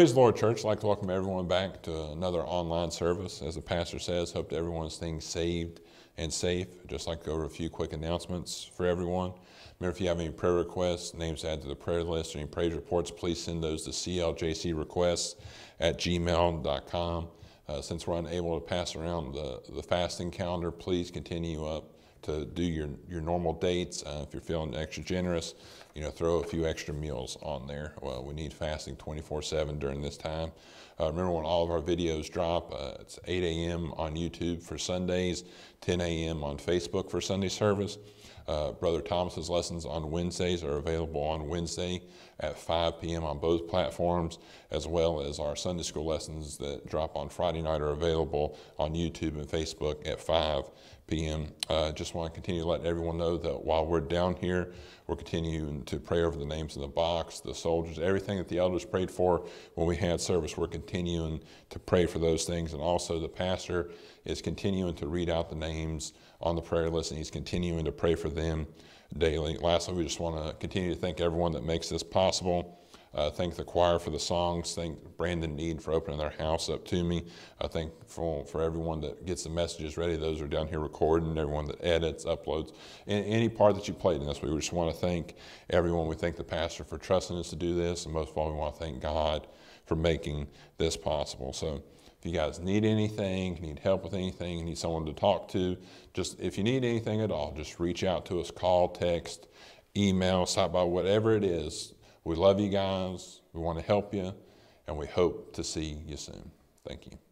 Praise the Lord, church. I'd like to welcome everyone back to another online service. As the pastor says, hope everyone's staying saved and safe. Just like to go over a few quick announcements for everyone. Remember, if you have any prayer requests, names added to the prayer list, or any praise reports, please send those to cljcrequests at gmail.com. Uh, since we're unable to pass around the, the fasting calendar, please continue up to do your, your normal dates. Uh, if you're feeling extra generous, you know, throw a few extra meals on there. Well, we need fasting 24-7 during this time. Uh, remember when all of our videos drop, uh, it's 8 a.m. on YouTube for Sundays, 10 a.m. on Facebook for Sunday service. Uh, Brother Thomas's lessons on Wednesdays are available on Wednesday at 5 p.m. on both platforms, as well as our Sunday school lessons that drop on Friday night are available on YouTube and Facebook at 5 p.m. Uh, just want to continue to let everyone know that while we're down here, we're continuing to pray over the names in the box, the soldiers, everything that the elders prayed for when we had service. We're continuing to pray for those things. And also, the pastor is continuing to read out the names on the prayer list, and he's continuing to pray for them daily. Lastly, we just want to continue to thank everyone that makes this possible. Uh, thank the choir for the songs. Thank Brandon Need for opening their house up to me. I thank for, for everyone that gets the messages ready. Those are down here recording, everyone that edits, uploads, and any part that you played in this. We just want to thank everyone. We thank the pastor for trusting us to do this. And most of all, we want to thank God for making this possible. So if you guys need anything, need help with anything, need someone to talk to, just if you need anything at all, just reach out to us, call, text, email, stop by, whatever it is we love you guys. We want to help you, and we hope to see you soon. Thank you.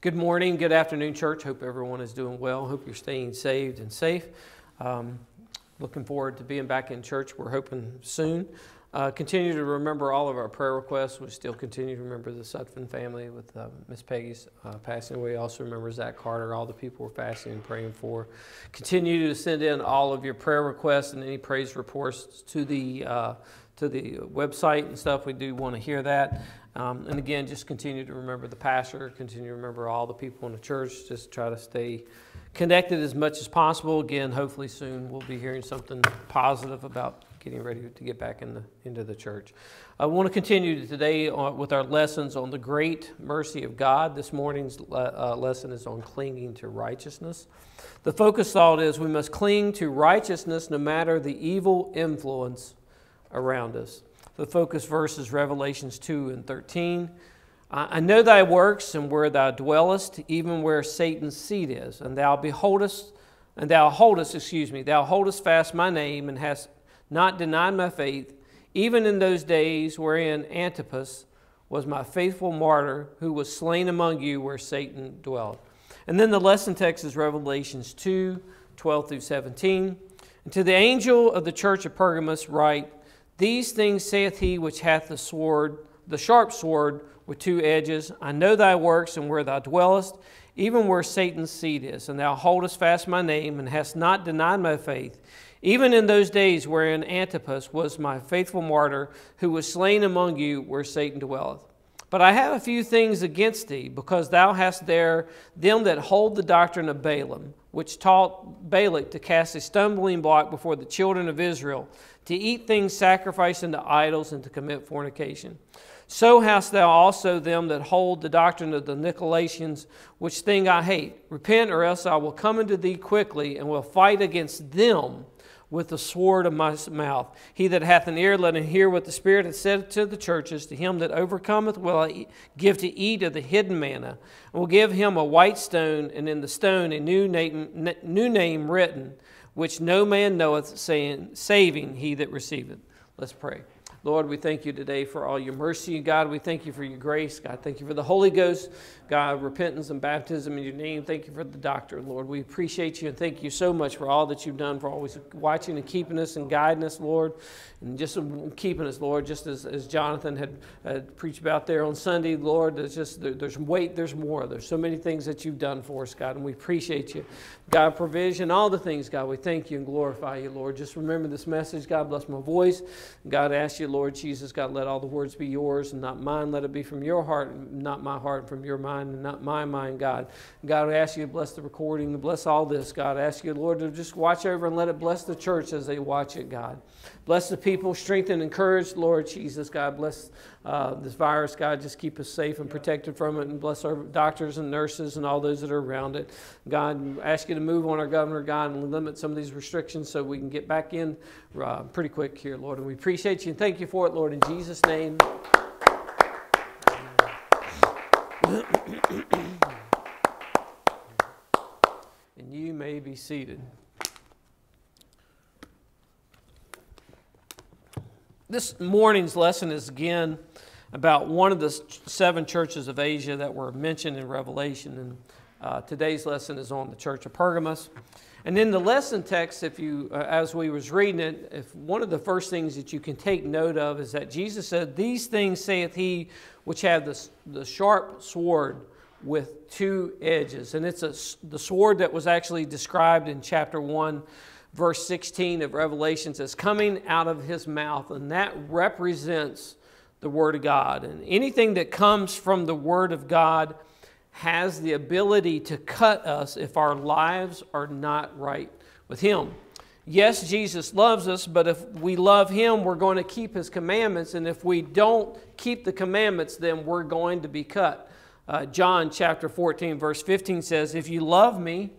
Good morning, good afternoon, church. Hope everyone is doing well. Hope you're staying saved and safe. Um, looking forward to being back in church. We're hoping soon. Uh, continue to remember all of our prayer requests. We still continue to remember the Sutphin family with uh, Miss Peggy's uh, passing away. Also remember Zach Carter, all the people we're fasting and praying for. Continue to send in all of your prayer requests and any praise reports to the uh, to the website and stuff. We do want to hear that. Um, and again, just continue to remember the pastor, continue to remember all the people in the church. Just try to stay connected as much as possible. Again, hopefully soon we'll be hearing something positive about getting ready to get back in the, into the church. I want to continue today with our lessons on the great mercy of God. This morning's uh, lesson is on clinging to righteousness. The focus thought is we must cling to righteousness no matter the evil influence around us. The focus verse is Revelations 2 and 13. I know thy works and where thou dwellest, even where Satan's seat is, and thou beholdest, and thou holdest, excuse me, thou holdest fast my name and hast not denied my faith, even in those days wherein Antipas was my faithful martyr, who was slain among you where Satan dwelt. And then the lesson text is Revelations 2 12 through 17. And to the angel of the church of Pergamos, write, these things saith he which hath the sword, the sharp sword with two edges. I know thy works and where thou dwellest, even where Satan's seat is. And thou holdest fast my name, and hast not denied my faith, even in those days wherein Antipas was my faithful martyr, who was slain among you where Satan dwelleth. But I have a few things against thee, because thou hast there them that hold the doctrine of Balaam, which taught Balak to cast a stumbling block before the children of Israel to eat things sacrificed unto idols, and to commit fornication. So hast thou also them that hold the doctrine of the Nicolaitans, which thing I hate. Repent, or else I will come unto thee quickly, and will fight against them with the sword of my mouth. He that hath an ear, let him hear what the Spirit hath said to the churches. To him that overcometh will I give to eat of the hidden manna, and will give him a white stone, and in the stone a new name, new name written which no man knoweth, saying, saving he that receiveth. Let's pray. Lord, we thank you today for all your mercy. God, we thank you for your grace. God, thank you for the Holy Ghost. God, repentance and baptism in your name. Thank you for the doctor, Lord. We appreciate you and thank you so much for all that you've done, for always watching and keeping us and guiding us, Lord, and just keeping us, Lord, just as, as Jonathan had, had preached about there on Sunday, Lord. There's just there, there's weight, there's more. There's so many things that you've done for us, God, and we appreciate you. God, provision, all the things, God, we thank you and glorify you, Lord. Just remember this message. God, bless my voice. God, ask you, Lord Jesus, God, let all the words be yours and not mine. Let it be from your heart, and not my heart, from your mind and not my mind, God. God, I ask you to bless the recording, to bless all this, God. I ask you, Lord, to just watch over and let it bless the church as they watch it, God. Bless the people, strengthen, encourage, Lord Jesus, God. Bless uh, this virus, God. Just keep us safe and protected from it, and bless our doctors and nurses and all those that are around it. God, ask you to move on our governor, God, and limit some of these restrictions so we can get back in uh, pretty quick here, Lord. And we appreciate you and thank you for it, Lord, in Jesus' name. and you may be seated. This morning's lesson is again about one of the seven churches of Asia that were mentioned in Revelation. And uh, today's lesson is on the church of Pergamos. And in the lesson text, if you, uh, as we was reading it, if one of the first things that you can take note of is that Jesus said, "These things saith He which have the, the sharp sword with two edges," and it's a, the sword that was actually described in chapter one verse 16 of Revelation says, coming out of his mouth, and that represents the Word of God. And anything that comes from the Word of God has the ability to cut us if our lives are not right with Him. Yes, Jesus loves us, but if we love Him, we're going to keep His commandments. And if we don't keep the commandments, then we're going to be cut. Uh, John chapter 14, verse 15 says, If you love me,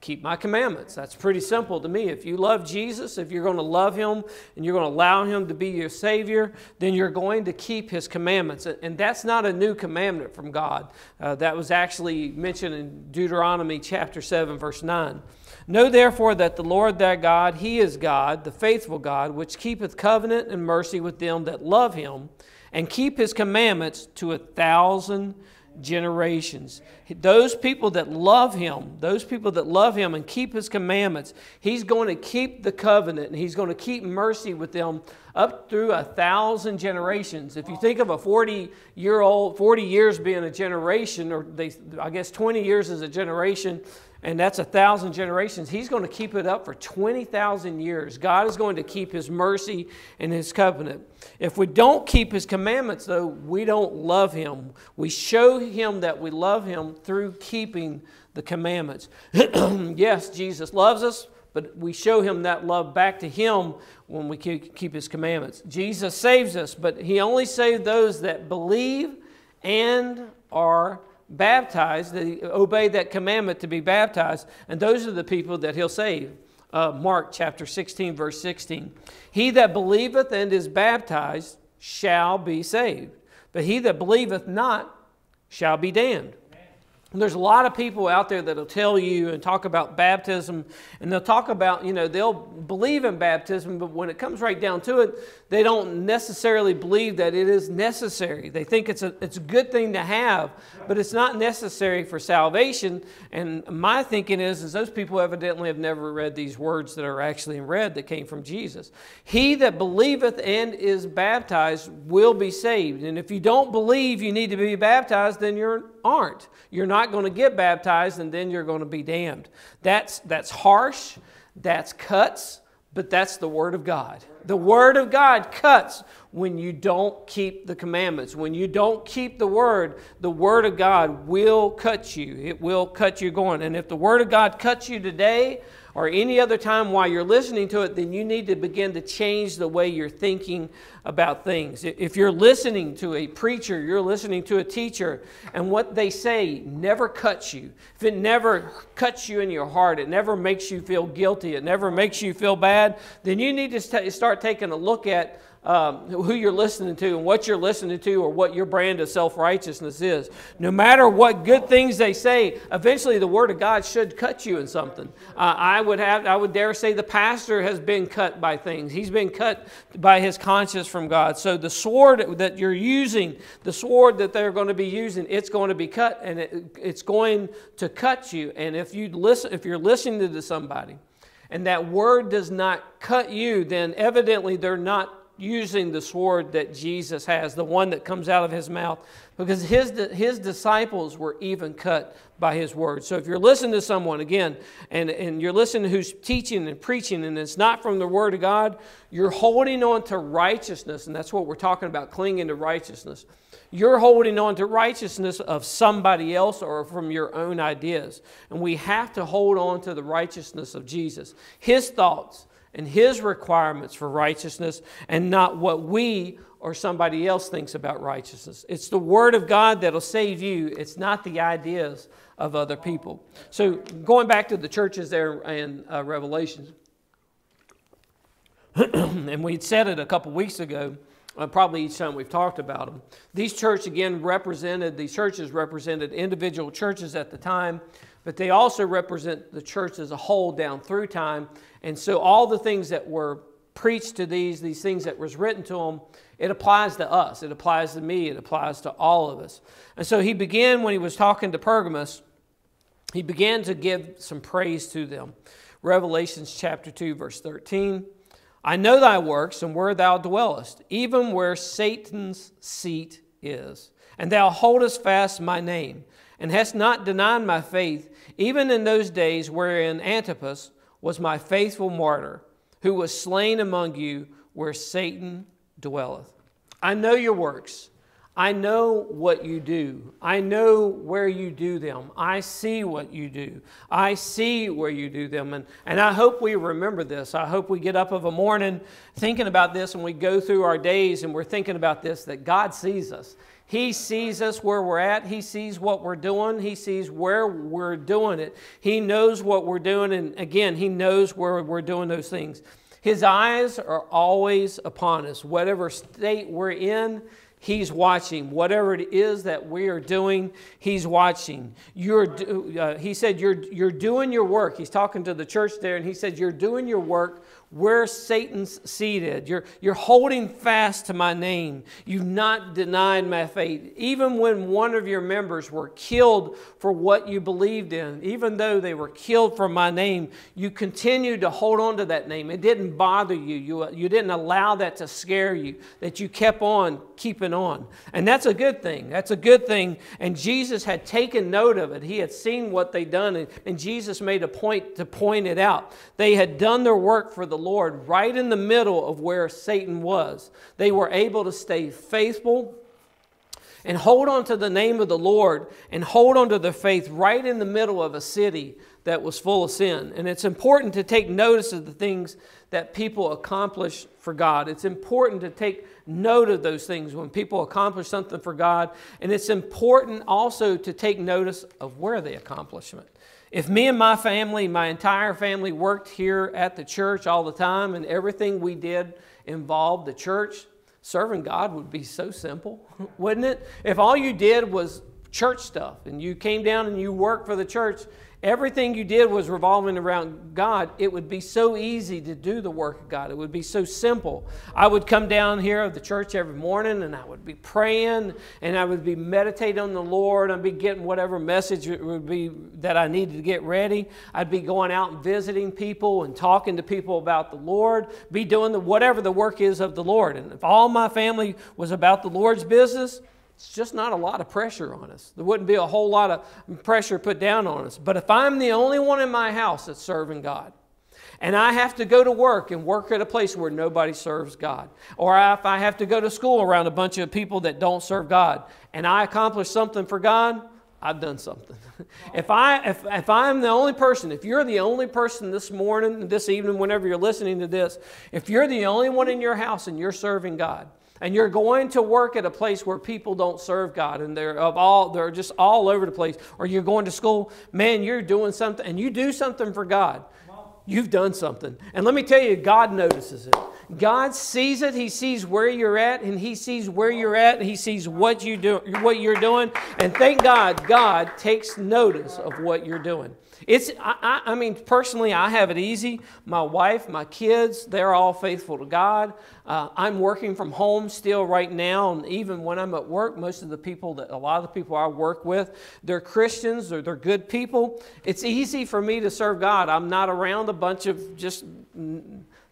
keep my commandments. That's pretty simple to me. If you love Jesus, if you're going to love him and you're going to allow him to be your Savior, then you're going to keep his commandments. And that's not a new commandment from God. Uh, that was actually mentioned in Deuteronomy chapter 7, verse 9. Know therefore that the Lord thy God, he is God, the faithful God, which keepeth covenant and mercy with them that love him and keep his commandments to a thousand generations. Those people that love him, those people that love him and keep his commandments, he's going to keep the covenant and he's going to keep mercy with them up through a thousand generations. If you think of a 40 year old, 40 years being a generation, or they, I guess 20 years is a generation, and that's a thousand generations. He's going to keep it up for 20,000 years. God is going to keep His mercy and His covenant. If we don't keep His commandments, though, we don't love Him. We show Him that we love Him through keeping the commandments. yes, Jesus loves us, but we show Him that love back to Him when we keep His commandments. Jesus saves us, but He only saved those that believe and are baptized, they obey that commandment to be baptized, and those are the people that he'll save. Uh, Mark chapter 16, verse 16. He that believeth and is baptized shall be saved, but he that believeth not shall be damned. And there's a lot of people out there that'll tell you and talk about baptism, and they'll talk about, you know, they'll believe in baptism, but when it comes right down to it, they don't necessarily believe that it is necessary. They think it's a, it's a good thing to have, but it's not necessary for salvation. And my thinking is, is those people evidently have never read these words that are actually in red that came from Jesus. He that believeth and is baptized will be saved. And if you don't believe you need to be baptized, then you aren't. You're not going to get baptized, and then you're going to be damned. That's, that's harsh, that's cuts, but that's the Word of God. The Word of God cuts when you don't keep the commandments. When you don't keep the Word, the Word of God will cut you. It will cut you going. And if the Word of God cuts you today, or any other time while you're listening to it, then you need to begin to change the way you're thinking about things. If you're listening to a preacher, you're listening to a teacher, and what they say never cuts you, if it never cuts you in your heart, it never makes you feel guilty, it never makes you feel bad, then you need to start taking a look at um, who you're listening to and what you're listening to or what your brand of self righteousness is. No matter what good things they say, eventually the Word of God should cut you in something. Uh, I would have, I would dare say, the pastor has been cut by things. He's been cut by his conscience from God. So the sword that you're using, the sword that they're going to be using, it's going to be cut and it, it's going to cut you. And if you listen, if you're listening to somebody and that word does not cut you, then evidently they're not using the sword that Jesus has, the one that comes out of his mouth, because his, his disciples were even cut by his word. So if you're listening to someone, again, and, and you're listening to who's teaching and preaching, and it's not from the word of God, you're holding on to righteousness, and that's what we're talking about, clinging to righteousness. You're holding on to righteousness of somebody else or from your own ideas. And we have to hold on to the righteousness of Jesus, his thoughts, and His requirements for righteousness and not what we or somebody else thinks about righteousness. It's the Word of God that'll save you, it's not the ideas of other people. So, going back to the churches there in uh, Revelation, and we'd said it a couple weeks ago. Uh, probably each time we've talked about them. These churches again represented, these churches represented individual churches at the time, but they also represent the church as a whole down through time. And so all the things that were preached to these, these things that was written to them, it applies to us. It applies to me. It applies to all of us. And so he began, when he was talking to Pergamos, he began to give some praise to them. Revelations chapter 2, verse 13. I know thy works and where thou dwellest, even where Satan's seat is. And thou holdest fast my name, and hast not denied my faith, even in those days wherein Antipas was my faithful martyr, who was slain among you where Satan dwelleth. I know your works. I know what you do. I know where you do them. I see what you do. I see where you do them. And, and I hope we remember this. I hope we get up of a morning thinking about this and we go through our days and we're thinking about this that God sees us. He sees us where we're at. He sees what we're doing. He sees where we're doing it. He knows what we're doing. And again, He knows where we're doing those things. His eyes are always upon us. Whatever state we're in, He's watching. Whatever it is that we are doing, He's watching. You're, uh, he said, you're, you're doing your work. He's talking to the church there, and He said, You're doing your work where Satan's seated. You're, you're holding fast to my name. You've not denied my faith. Even when one of your members were killed for what you believed in, even though they were killed for my name, you continued to hold on to that name. It didn't bother you. You, you didn't allow that to scare you, that you kept on keeping on. And that's a good thing. That's a good thing. And Jesus had taken note of it. He had seen what they'd done, and, and Jesus made a point to point it out. They had done their work for the Lord right in the middle of where Satan was. They were able to stay faithful and hold on to the name of the Lord and hold on to the faith right in the middle of a city that was full of sin. And it's important to take notice of the things that people accomplish for God. It's important to take note of those things when people accomplish something for God. And it's important also to take notice of where they accomplish it. If me and my family, my entire family, worked here at the church all the time and everything we did involved the church, serving God would be so simple, wouldn't it? If all you did was church stuff and you came down and you worked for the church, everything you did was revolving around God, it would be so easy to do the work of God. It would be so simple. I would come down here at the church every morning and I would be praying and I would be meditating on the Lord. I'd be getting whatever message it would be that I needed to get ready. I'd be going out and visiting people and talking to people about the Lord, be doing the, whatever the work is of the Lord. And if all my family was about the Lord's business, it's just not a lot of pressure on us. There wouldn't be a whole lot of pressure put down on us. But if I'm the only one in my house that's serving God, and I have to go to work and work at a place where nobody serves God, or if I have to go to school around a bunch of people that don't serve God, and I accomplish something for God, I've done something. if, I, if, if I'm the only person, if you're the only person this morning, this evening, whenever you're listening to this, if you're the only one in your house and you're serving God, and you're going to work at a place where people don't serve God and they're of all they're just all over the place. Or you're going to school man you're doing something and you do something for God. You've done something. And let me tell you God notices it. God sees it he sees where you're at and he sees where you're at he sees what you do what you're doing. And thank God God takes notice of what you're doing it's, I, I, mean, personally, I have it easy. My wife, my kids, they're all faithful to God. Uh, I'm working from home still right now, and even when I'm at work, most of the people that, a lot of the people I work with, they're Christians or they're good people. It's easy for me to serve God. I'm not around a bunch of just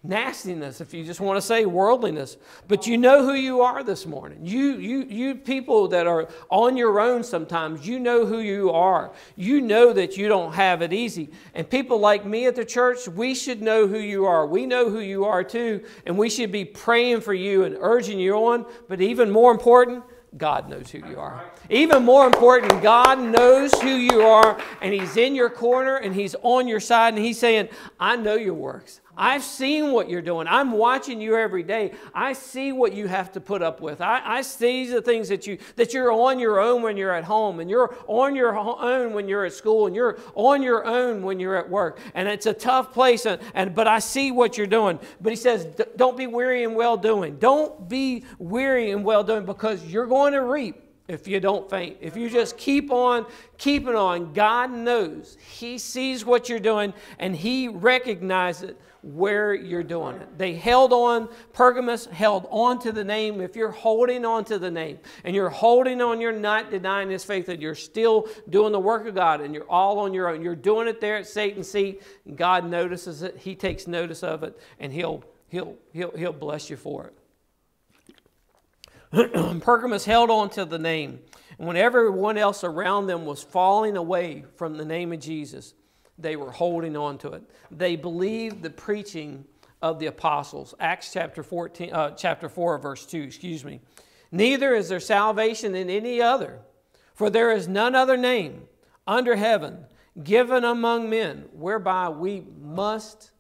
nastiness, if you just want to say worldliness. But you know who you are this morning. You, you, you people that are on your own sometimes, you know who you are. You know that you don't have it easy. And people like me at the church, we should know who you are. We know who you are too, and we should be praying for you and urging you on. But even more important, God knows who you are. Even more important, God knows who you are, and He's in your corner and He's on your side, and He's saying, I know your works. I've seen what you're doing. I'm watching you every day. I see what you have to put up with. I, I see the things that you that you're on your own when you're at home, and you're on your own when you're at school, and you're on your own when you're at work. And it's a tough place. And, and but I see what you're doing. But he says, don't be weary in well doing. Don't be weary in well doing because you're going to reap if you don't faint. If you just keep on keeping on, God knows. He sees what you're doing and He recognizes where you're doing it. They held on, Pergamos held on to the name. If you're holding on to the name and you're holding on, you're not denying His faith, that you're still doing the work of God and you're all on your own. You're doing it there at Satan's seat. God notices it, He takes notice of it, and He'll, he'll, he'll, he'll bless you for it. Pergamos held on to the name. And when everyone else around them was falling away from the name of Jesus, they were holding on to it. They believed the preaching of the apostles. Acts chapter 14, uh, chapter 4, verse 2, excuse me. Neither is there salvation in any other, for there is none other name under heaven given among men whereby we must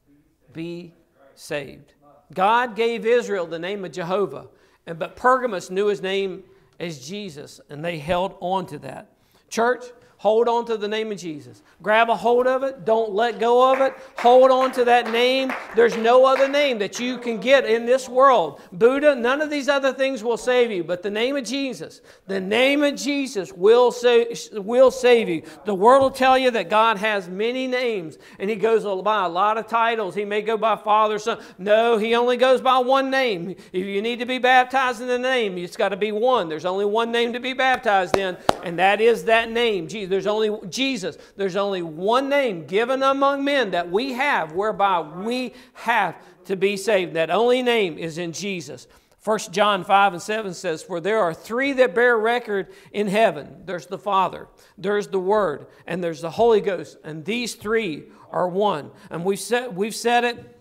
be saved. God gave Israel the name of Jehovah, but Pergamos knew his name as Jesus, and they held on to that. Church, Hold on to the name of Jesus. Grab a hold of it. Don't let go of it. Hold on to that name. There's no other name that you can get in this world. Buddha, none of these other things will save you, but the name of Jesus, the name of Jesus will save, will save you. The world will tell you that God has many names and he goes by a lot of titles. He may go by Father, Son. No, he only goes by one name. If you need to be baptized in the name, it's got to be one. There's only one name to be baptized in, and that is that name. Jesus. There's only Jesus. There's only one name given among men that we have whereby we have to be saved. That only name is in Jesus. 1 John 5 and 7 says, For there are three that bear record in heaven there's the Father, there's the Word, and there's the Holy Ghost. And these three are one. And we've said, we've said it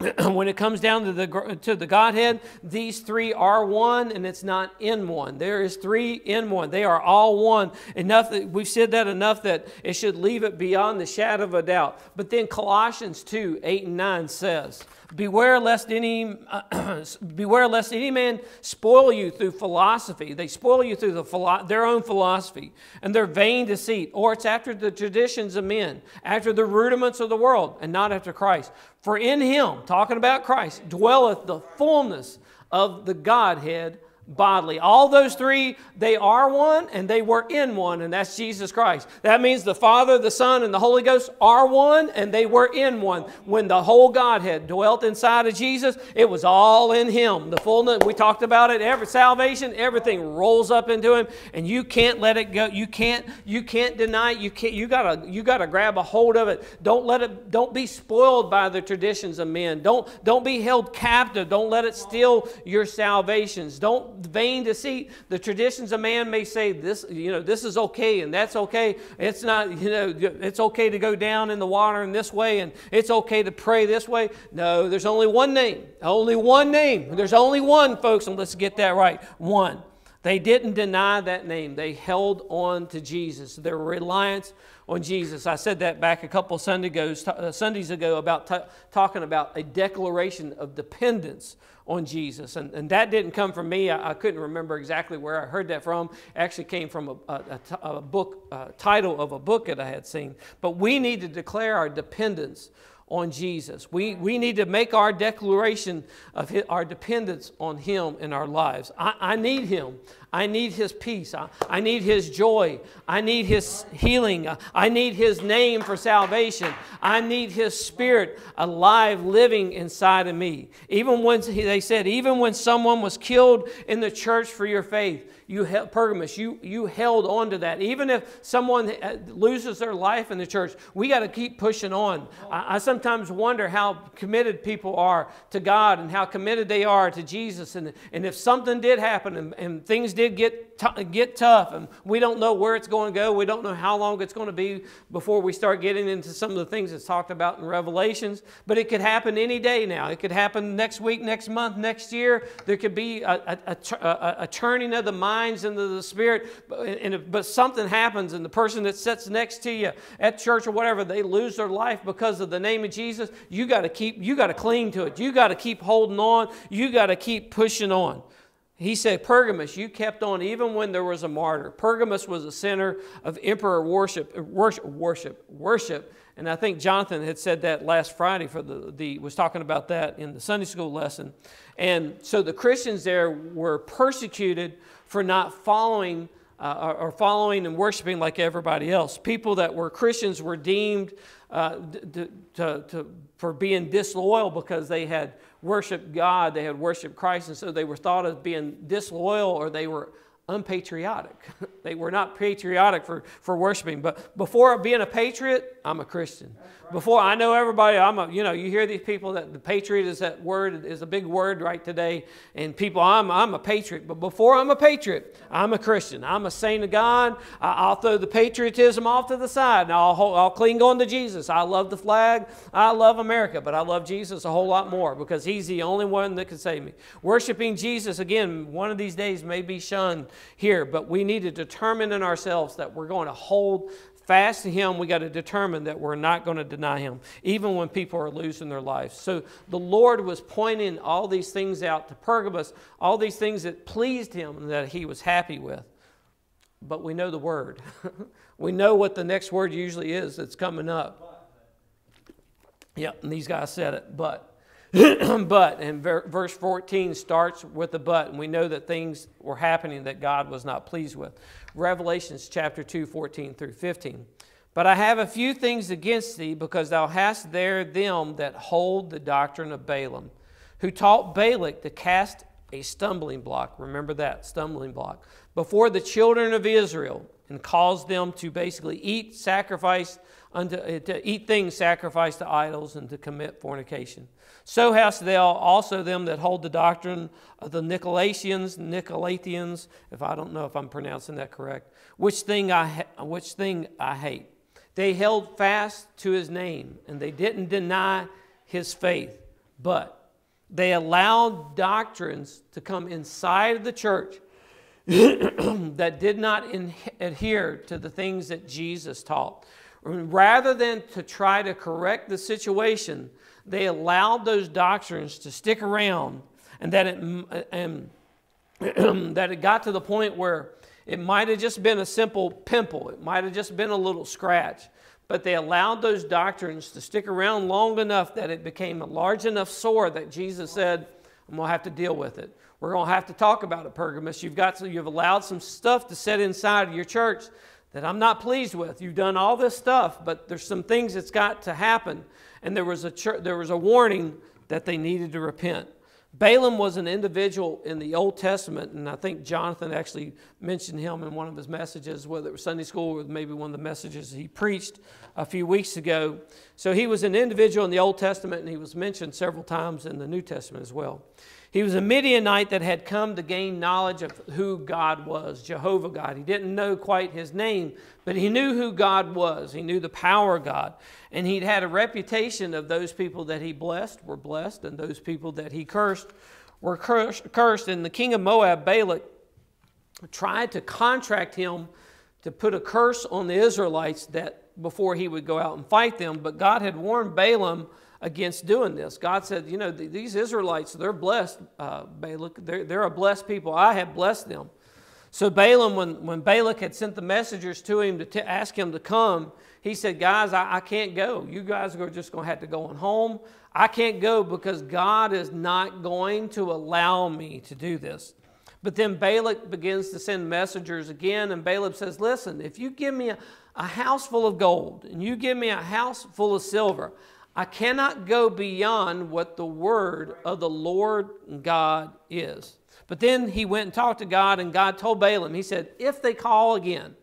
when it comes down to the, to the Godhead, these three are one and it's not in one. There is three in one. They are all one. Enough that we've said that enough that it should leave it beyond the shadow of a doubt. But then Colossians 2 8 and 9 says, Beware lest any beware lest any man spoil you through philosophy. They spoil you through the philo- their own philosophy and their vain deceit, or it's after the traditions of men, after the rudiments of the world, and not after Christ. For in him, talking about Christ, dwelleth the fullness of the Godhead bodily. All those three, they are one and they were in one, and that's Jesus Christ. That means the Father, the Son, and the Holy Ghost are one and they were in one. When the whole Godhead dwelt inside of Jesus, it was all in Him. The fullness, we talked about it, every salvation, everything rolls up into Him, and you can't let it go. You can't, you can't deny it. You can't, you gotta, you gotta grab a hold of it. Don't let it, don't be spoiled by the traditions of men. Don't, don't be held captive. Don't let it steal your salvations. Don't vain deceit. The traditions of man may say this, you know, this is okay and that's okay. It's not, you know, it's okay to go down in the water in this way and it's okay to pray this way. No, there's only one name. Only one name. There's only one, folks, and let's get that right. One. They didn't deny that name. They held on to Jesus. Their reliance on Jesus. I said that back a couple Sunday ago, uh, Sundays ago about t- talking about a declaration of dependence on Jesus. And, and that didn't come from me. I, I, couldn't remember exactly where I heard that from. It actually came from a, a, a book, a title of a book that I had seen. But we need to declare our dependence on Jesus. We, we need to make our declaration of his, our dependence on Him in our lives. I, I need Him. I need His peace. I, need His joy. I need His healing. I need His name for salvation. I need His Spirit alive, living inside of me. Even when they said, even when someone was killed in the church for your faith, you Pergamos, you, you held on to that. Even if someone uh, loses their life in the church, we got to keep pushing on. I, I, sometimes wonder how committed people are to God and how committed they are to Jesus. And, and if something did happen and, and things did get get tough and we don't know where it's going to go. We don't know how long it's going to be before we start getting into some of the things that's talked about in Revelations. But it could happen any day now. It could happen next week, next month, next year. There could be a, a, a, a turning of the minds into the spirit. But, and, but something happens and the person that sits next to you at church or whatever, they lose their life because of the name of Jesus. You got to keep, you got to cling to it. You got to keep holding on. You got to keep pushing on. He said, Pergamos, you kept on even when there was a martyr. Pergamos was a center of emperor worship, worship, worship, worship. And I think Jonathan had said that last Friday for the, the was talking about that in the Sunday school lesson. And so the Christians there were persecuted for not following uh, or following and worshiping like everybody else. People that were Christians were deemed uh, to, to, to, for being disloyal because they had worshiped God, they had worshiped Christ, and so they were thought of being disloyal or they were unpatriotic. they were not patriotic for, for worshiping. But before being a patriot, I'm a Christian. Before I know everybody, I'm a, you know, you hear these people that the patriot is that word, is a big word right today. And people, I'm, I'm a patriot. But before I'm a patriot, I'm a Christian. I'm a saint of God. I, will throw the patriotism off to the side and I'll, I'll cling on to Jesus. I love the flag. I love America, but I love Jesus a whole lot more because he's the only one that can save me. Worshiping Jesus, again, one of these days may be shunned here, but we need to determine in ourselves that we're going to hold fast to Him, we got to determine that we're not going to deny Him, even when people are losing their lives. So the Lord was pointing all these things out to Pergamos, all these things that pleased Him and that He was happy with. but we know the word. we know what the next word usually is that's coming up. Yep, and these guys said it, but. but, and verse 14 starts with a but, and we know that things were happening that God was not pleased with. Revelations chapter 2, 14 through 15. But I have a few things against thee, because thou hast there them that hold the doctrine of Balaam, who taught Balak to cast a stumbling block. Remember that, stumbling block. Before the children of Israel, and caused them to basically eat sacrifice unto, to eat things sacrificed to idols and to commit fornication. So hast thou also them that hold the doctrine of the Nicolaitans, Nicolaitans, if I don't know if I'm pronouncing that correct, which thing I, which thing I hate. They held fast to his name, and they didn't deny his faith, but they allowed doctrines to come inside of the church that did not in, adhere to the things that Jesus taught. Rather than to try to correct the situation, they allowed those doctrines to stick around, and that it, and, that it got to the point where it might have just been a simple pimple, it might have just been a little scratch, but they allowed those doctrines to stick around long enough that it became a large enough sore that Jesus said, I'm going to have to deal with it. We're going to have to talk about it, Pergamos. You've got to, you've allowed some stuff to set inside of your church that I'm not pleased with. You've done all this stuff, but there's some things that's got to happen. And there was a church, there was a warning that they needed to repent. Balaam was an individual in the Old Testament, and I think Jonathan actually mentioned him in one of his messages, whether it was Sunday school or maybe one of the messages he preached a few weeks ago. So he was an individual in the Old Testament, and he was mentioned several times in the New Testament as well. He was a Midianite that had come to gain knowledge of who God was, Jehovah God. He didn't know quite his name, but he knew who God was. He knew the power of God. And he'd had a reputation of those people that he blessed were blessed, and those people that he cursed were cursed. And the king of Moab, Balak, tried to contract him to put a curse on the Israelites that before he would go out and fight them. But God had warned Balaam against doing this. God said, You know, these Israelites, they're blessed, uh, Balak. They're, they're a blessed people. I have blessed them. So Balaam, when, when Balak had sent the messengers to him to t- ask him to come, he said, Guys, I, I can't go. You guys are just going to have to go on home. I can't go because God is not going to allow me to do this. But then Balak begins to send messengers again, and Balaam says, Listen, if you give me a, a house full of gold and you give me a house full of silver, I cannot go beyond what the word of the Lord God is. But then he went and talked to God, and God told Balaam, He said, If they call again,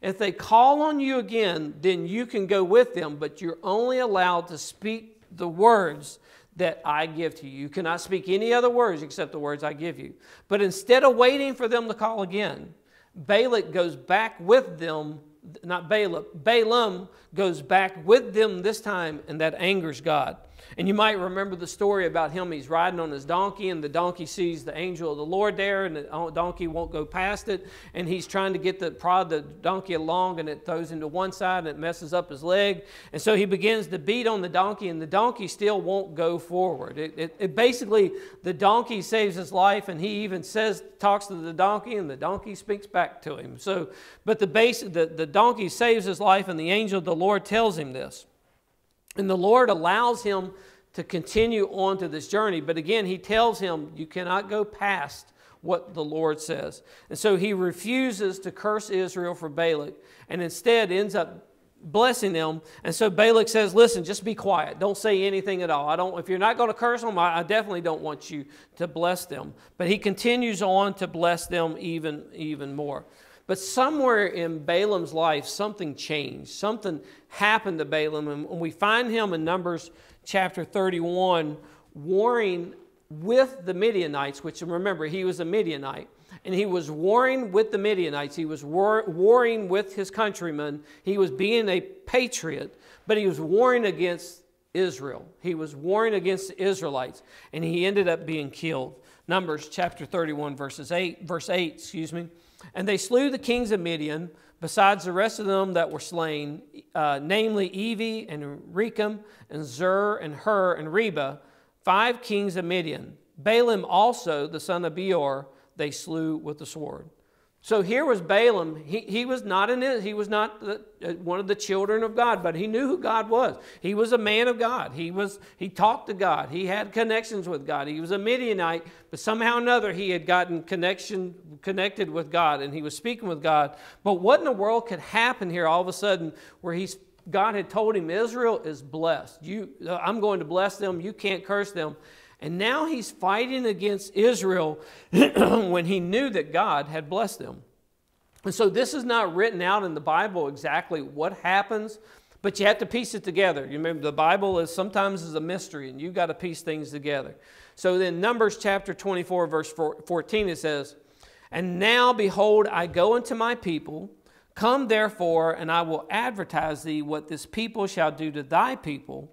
if they call on you again, then you can go with them, but you're only allowed to speak the words that I give to you. You cannot speak any other words except the words I give you. But instead of waiting for them to call again, Balak goes back with them not Balaam, Balaam goes back with them this time, and that angers God. And you might remember the story about him. He's riding on his donkey, and the donkey sees the angel of the Lord there, and the donkey won't go past it. And he's trying to get the prod the donkey along, and it throws him to one side, and it messes up his leg. And so he begins to beat on the donkey, and the donkey still won't go forward. It, it, it basically, the donkey saves his life, and he even says, talks to the donkey, and the donkey speaks back to him. So, but the base, the, the donkey saves his life, and the angel of the Lord tells him this. And the Lord allows him to continue on to this journey. But again, he tells him, You cannot go past what the Lord says. And so he refuses to curse Israel for Balak and instead ends up blessing them. And so Balak says, Listen, just be quiet. Don't say anything at all. I don't, if you're not going to curse them, I, I definitely don't want you to bless them. But he continues on to bless them even, even more. But somewhere in Balaam's life, something changed. Something happened to Balaam. And we find him in Numbers chapter 31 warring with the Midianites, which remember, he was a Midianite. And he was warring with the Midianites. He was war- warring with his countrymen. He was being a patriot, but he was warring against Israel. He was warring against the Israelites, and he ended up being killed. Numbers chapter 31, verses 8, verse 8, excuse me. And they slew the kings of Midian, besides the rest of them that were slain, uh, namely Evi and Rekem and Zur and Hur and Reba, five kings of Midian. Balaam also, the son of Beor, they slew with the sword. So here was Balaam. He, he was not in he was not the, uh, one of the children of God, but he knew who God was. He was a man of God. He was he talked to God. He had connections with God. He was a Midianite, but somehow or another he had gotten connection connected with God and he was speaking with God. But what in the world could happen here all of a sudden where he's God had told him Israel is blessed. You uh, I'm going to bless them. You can't curse them. And now he's fighting against Israel when he knew that God had blessed them. And so this is not written out in the Bible exactly what happens, but you have to piece it together. You remember the Bible is sometimes is a mystery and you've got to piece things together. So then Numbers chapter 24 verse 14 it says, "And now behold I go unto my people, come therefore and I will advertise thee what this people shall do to thy people."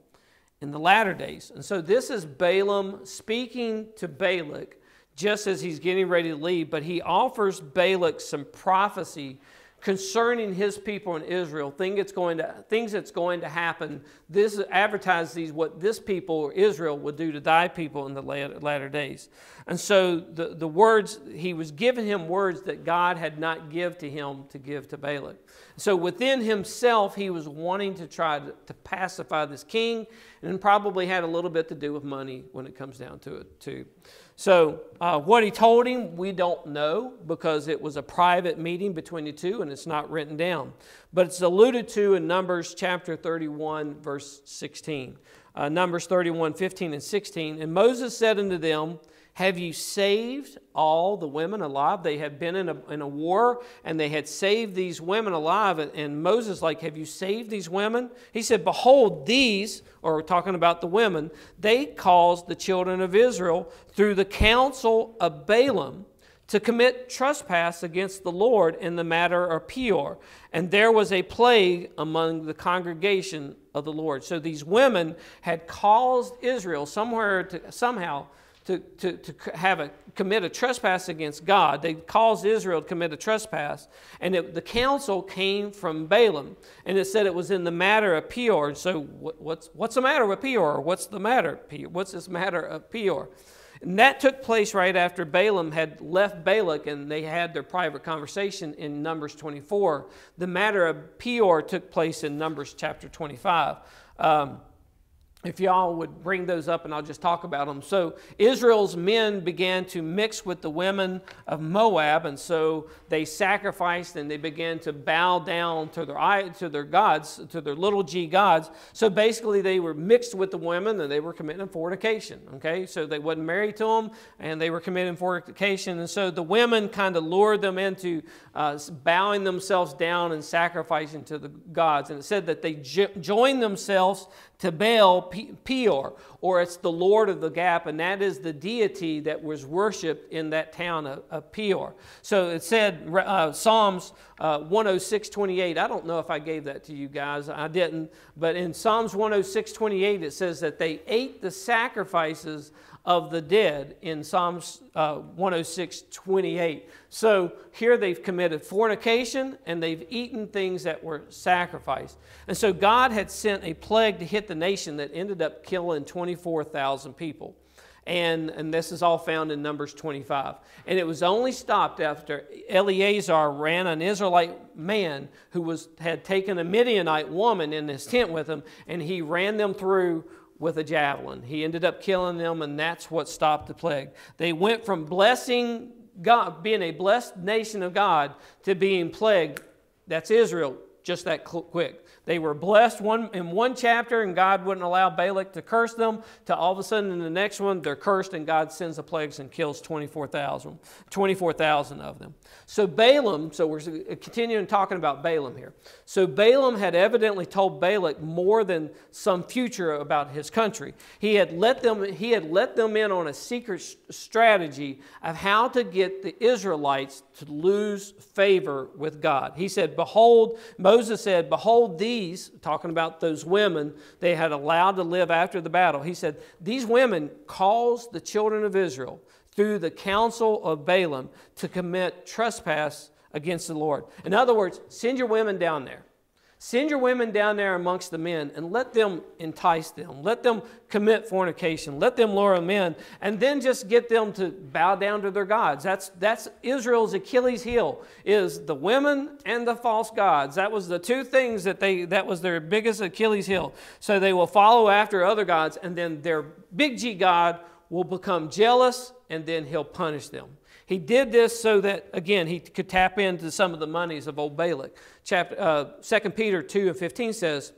In the latter days. And so this is Balaam speaking to Balak just as he's getting ready to leave, but he offers Balak some prophecy concerning his people in Israel, that's going to, things that's going to happen. This advertises these what this people, or Israel, would do to thy people in the latter days. And so the, the words, he was giving him words that God had not give to him to give to Balak. So within himself, he was wanting to try to, to pacify this king, and probably had a little bit to do with money when it comes down to it, too. So, uh, what he told him, we don't know because it was a private meeting between the two and it's not written down. But it's alluded to in Numbers chapter 31, verse 16. Uh, Numbers 31, 15, and 16. And Moses said unto them, have you saved all the women alive? They had been in a, in a war and they had saved these women alive. And Moses, like, have you saved these women? He said, Behold, these, or talking about the women, they caused the children of Israel through the counsel of Balaam to commit trespass against the Lord in the matter of Peor. And there was a plague among the congregation of the Lord. So these women had caused Israel somewhere to, somehow to, to, to have a, commit a trespass against God. They caused Israel to commit a trespass. And it, the counsel came from Balaam. And it said it was in the matter of Peor. So what, what's, what's the matter with Peor? What's the matter? What's this matter of Peor? And that took place right after Balaam had left Balak and they had their private conversation in Numbers 24. The matter of Peor took place in Numbers chapter 25. Um, if y'all would bring those up and I'll just talk about them. So, Israel's men began to mix with the women of Moab, and so they sacrificed and they began to bow down to their, to their gods, to their little g gods. So, basically, they were mixed with the women and they were committing fornication. Okay, so they wasn't married to them and they were committing fornication. And so the women kind of lured them into uh, bowing themselves down and sacrificing to the gods. And it said that they jo- joined themselves to Baal Peor, or it's the Lord of the Gap, and that is the deity that was worshipped in that town of, of Peor. So it said, uh, Psalms uh, 106 28. I don't know if I gave that to you guys, I didn't, but in Psalms 106 28, it says that they ate the sacrifices of the dead in Psalms uh, 106 28. So here they've committed fornication and they've eaten things that were sacrificed. And so God had sent a plague to hit the nation that ended up killing 24,000 people. And, and this is all found in Numbers 25. And it was only stopped after Eleazar ran an Israelite man who was, had taken a Midianite woman in his tent with him, and he ran them through with a javelin. He ended up killing them, and that's what stopped the plague. They went from blessing God, being a blessed nation of God, to being plagued. That's Israel, just that quick. They were blessed one, in one chapter, and God wouldn't allow Balak to curse them. To all of a sudden, in the next one, they're cursed, and God sends the plagues and kills 24,000 24, of them. So Balaam, so we're continuing talking about Balaam here. So Balaam had evidently told Balak more than some future about his country. He had let them, he had let them in on a secret strategy of how to get the Israelites to lose favor with God. He said, Behold, Moses said, Behold, these, talking about those women they had allowed to live after the battle, he said, These women caused the children of Israel through the counsel of Balaam to commit trespass against the Lord. In other words, send your women down there. Send your women down there amongst the men and let them entice them. Let them commit fornication. Let them lure them in. And then just get them to bow down to their gods. That's, that's Israel's Achilles heel, is the women and the false gods. That was the two things that they, that was their biggest Achilles heel. So they will follow after other gods, and then their big G God will become jealous, and then he'll punish them. He did this so that, again, he could tap into some of the monies of old Balak. Chapter, uh, 2 Peter 2 and 15 says,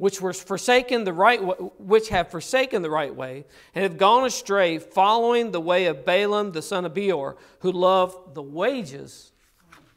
which were forsaken the right which have forsaken the right way and have gone astray following the way of Balaam the son of Beor who loved the wages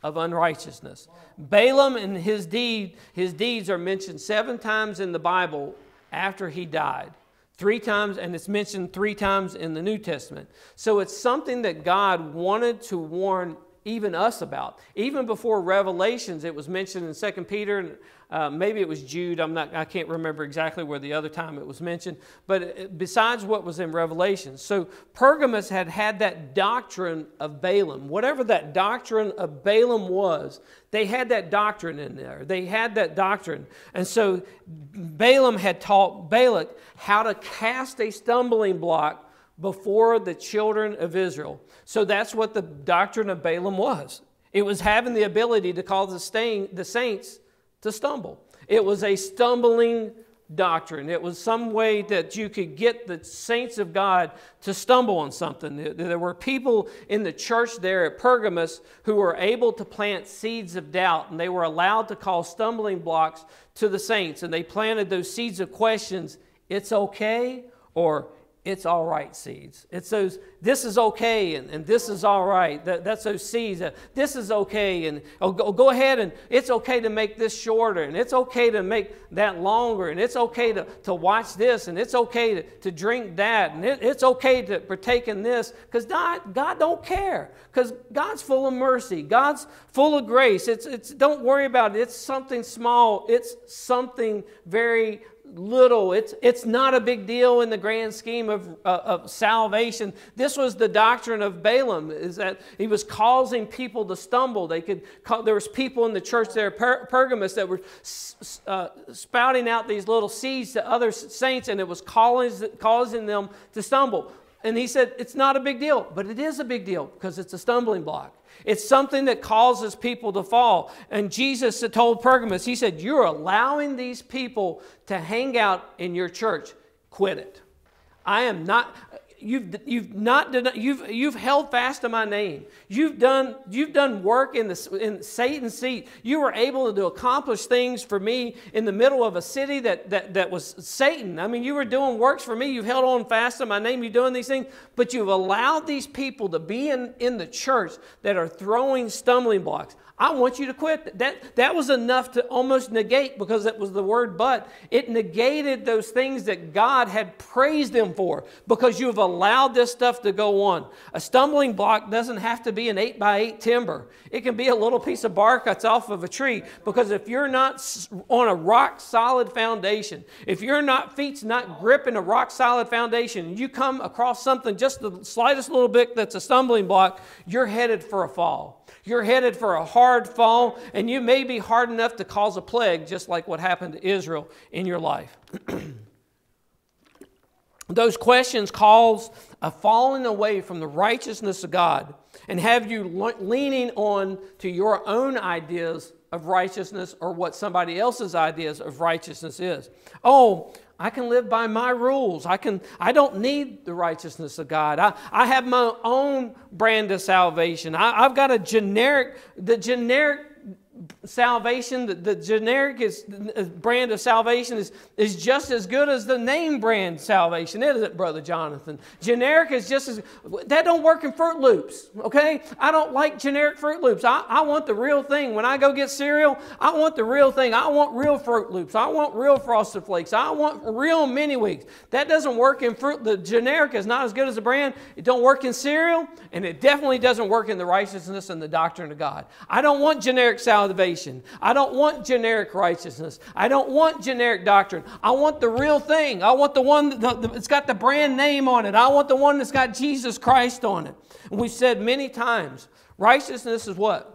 of unrighteousness. Balaam and his deed his deeds are mentioned 7 times in the Bible after he died. Three times, and it's mentioned three times in the New Testament. So it's something that God wanted to warn even us about. Even before Revelations, it was mentioned in 2 Peter, uh, maybe it was Jude. I'm not, I can't remember exactly where the other time it was mentioned. But besides what was in Revelations, So Pergamos had had that doctrine of Balaam. Whatever that doctrine of Balaam was, they had that doctrine in there. They had that doctrine. And so Balaam had taught Balak how to cast a stumbling block before the children of Israel. So that's what the doctrine of Balaam was. It was having the ability to cause the, stain, the saints to stumble. It was a stumbling doctrine. It was some way that you could get the saints of God to stumble on something. There were people in the church there at Pergamos who were able to plant seeds of doubt, and they were allowed to cause stumbling blocks to the saints. And they planted those seeds of questions it's okay, or it's all right seeds. It's those, this is okay and, and this is all right. That, that's those seeds. This is okay and oh, go, go, ahead and it's okay to make this shorter and it's okay to make that longer and it's okay to, to watch this and it's okay to, to drink that and it, it's okay to partake in this because God, God don't care because God's full of mercy. God's full of grace. It's, it's, don't worry about it. It's something small. It's something very little. It's, it's not a big deal in the grand scheme of, uh, of salvation. This was the doctrine of Balaam, is that he was causing people to stumble. They could call, there was people in the church there, per, Pergamos, that were uh, spouting out these little seeds to other saints, and it was causing, causing them to stumble. And he said, it's not a big deal, but it is a big deal because it's a stumbling block. It's something that causes people to fall. And Jesus told Pergamos, He said, You're allowing these people to hang out in your church. Quit it. I am not, you've, you've not you've, you've held fast to my name. You've done, you've done work in, the, in Satan's seat. You were able to accomplish things for me in the middle of a city that, that, that was Satan. I mean, you were doing works for me. You've held on fast to my name. You're doing these things, but you've allowed these people to be in, in the church that are throwing stumbling blocks. I want you to quit. That, that was enough to almost negate, because it was the word but, it negated those things that God had praised them for because you have allowed this stuff to go on. A stumbling block doesn't have to be an 8 by 8 timber, it can be a little piece of bark that's off of a tree because if you're not on a rock solid foundation, if your not feet's not gripping a rock solid foundation, you come across something just the slightest little bit that's a stumbling block, you're headed for a fall. You're headed for a hard fall, and you may be hard enough to cause a plague, just like what happened to Israel in your life. Those questions cause a falling away from the righteousness of God and have you leaning on to your own ideas of righteousness or what somebody else's ideas of righteousness is. Oh, I can live by my rules. I, can, I don't need the righteousness of God. I, I have my own brand of salvation. I, I've got a generic, the generic salvation, the, the generic is, the brand of salvation is, is just as good as the name brand salvation, isn't it, Brother Jonathan? Generic is just as, that don't work in Froot Loops, okay? I don't like generic Froot Loops. I, I want the real thing. When I go get cereal, I want the real thing. I want real Froot Loops. I want real Frosted Flakes. I want real Mini Wheats. That doesn't work in fruit. The generic is not as good as the brand. It don't work in cereal, and it definitely doesn't work in the righteousness and the doctrine of God. I don't want generic salvation salvation. I don't want generic righteousness. I don't want generic doctrine. I want the real thing. I want the one that's got the brand name on it. I want the one that's got Jesus Christ on it. And we've said many times righteousness is what?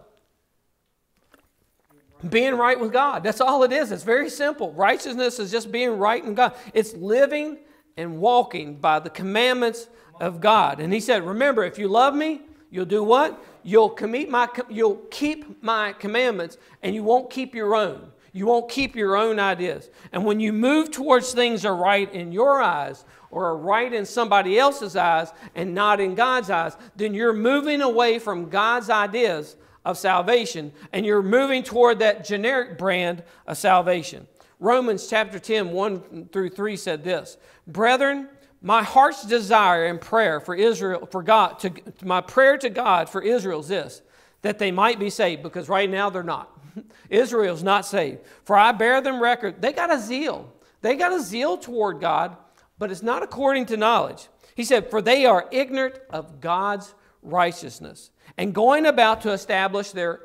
Being right with God. That's all it is. It's very simple. Righteousness is just being right in God. It's living and walking by the commandments of God. And he said, Remember, if you love me, you'll do what? You'll, commit my, you'll keep my commandments and you won't keep your own. You won't keep your own ideas. And when you move towards things are right in your eyes or are right in somebody else's eyes and not in God's eyes, then you're moving away from God's ideas of salvation and you're moving toward that generic brand of salvation. Romans chapter 10, 1 through 3 said this Brethren, my heart's desire and prayer for Israel, for God, to, my prayer to God for Israel is this, that they might be saved, because right now they're not. Israel's not saved. For I bear them record. They got a zeal. They got a zeal toward God, but it's not according to knowledge. He said, For they are ignorant of God's righteousness and going about to establish their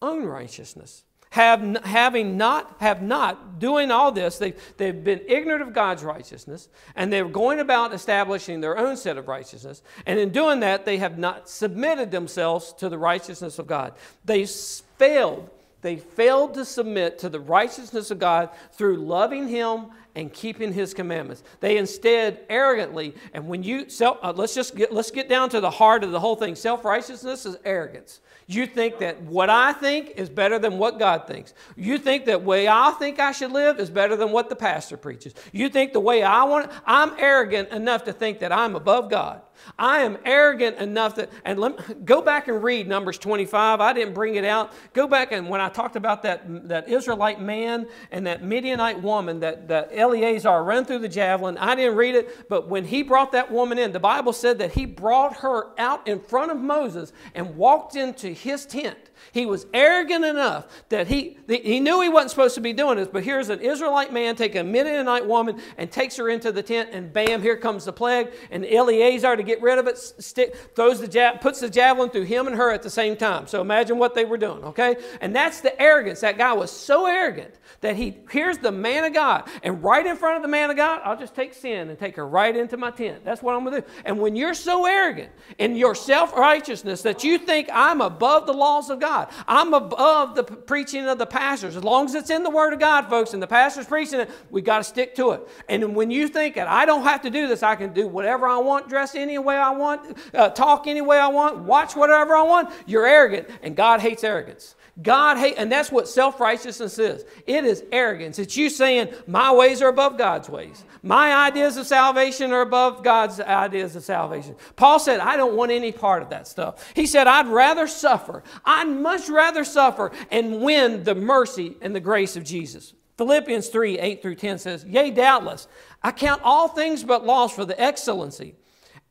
own righteousness. Have, having not, have not, doing all this, they, they've been ignorant of God's righteousness, and they're going about establishing their own set of righteousness. And in doing that, they have not submitted themselves to the righteousness of God. They failed they failed to submit to the righteousness of God through loving Him and keeping His commandments. They instead arrogantly, and when you self, uh, let's just get let's get down to the heart of the whole thing. Self righteousness is arrogance. You think that what I think is better than what God thinks. You think that the way I think I should live is better than what the pastor preaches. You think the way I want. it, I'm arrogant enough to think that I'm above God. I am arrogant enough that, and let, go back and read Numbers 25. I didn't bring it out. Go back and when I talked about that, that Israelite man and that Midianite woman that, that Eleazar ran through the javelin, I didn't read it, but when he brought that woman in, the Bible said that he brought her out in front of Moses and walked into his tent. He was arrogant enough that he, he knew he wasn't supposed to be doing this, but here's an Israelite man taking a Midianite woman and takes her into the tent, and bam, here comes the plague. And Eleazar, to get rid of it, stick, throws the ja- puts the javelin through him and her at the same time. So imagine what they were doing, okay? And that's the arrogance. That guy was so arrogant that he hears the man of God, and right in front of the man of God, I'll just take sin and take her right into my tent. That's what I'm going to do. And when you're so arrogant in your self righteousness that you think I'm above the laws of God, I'm above the preaching of the pastors. As long as it's in the Word of God, folks, and the pastor's preaching it, we got to stick to it. And when you think that I don't have to do this, I can do whatever I want, dress any way I want, uh, talk any way I want, watch whatever I want, you're arrogant, and God hates arrogance. God hate, and that's what self righteousness is. It is arrogance. It's you saying, My ways are above God's ways. My ideas of salvation are above God's ideas of salvation. Paul said, I don't want any part of that stuff. He said, I'd rather suffer. I'd much rather suffer and win the mercy and the grace of Jesus. Philippians 3 8 through 10 says, Yea, doubtless, I count all things but loss for the excellency